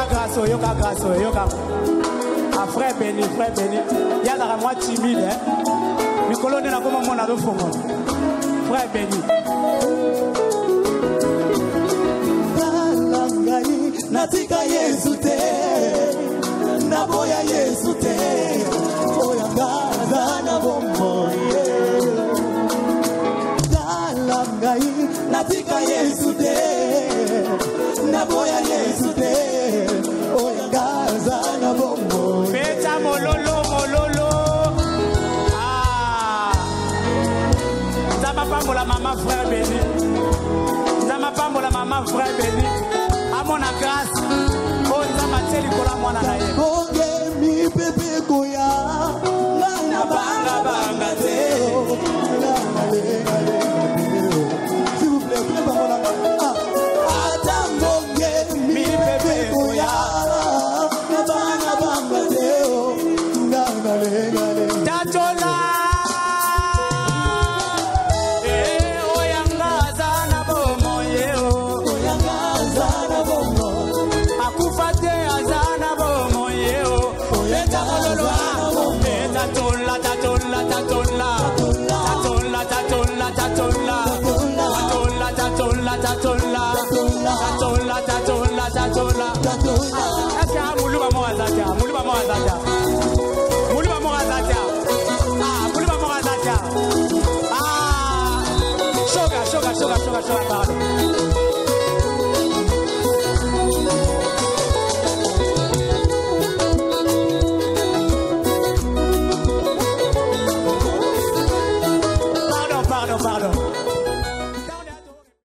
oyoka grâce oyoka grâce oyoka ah frère béni frère béni yazaka mwa timide mikolo nde nakoma mona tofongola frère béni ngai natika yesu te naboya yesu te oyanga aza na bomoi tala ngai natika yesu te naboya yesu pambola mama frère béni nzambe apambola mama frère béni amona grâce oyo oh, nzambe atie likolo ya mwana na ye bongemi pepe koya na bangabanga te That's ah. all. tatola tatola tatola tatola tatola aka mulu ba mo azata mulu ba mo azata mulu ah mulu ba mo ah sugar, sugar, sugar, sugar, sugar, pardon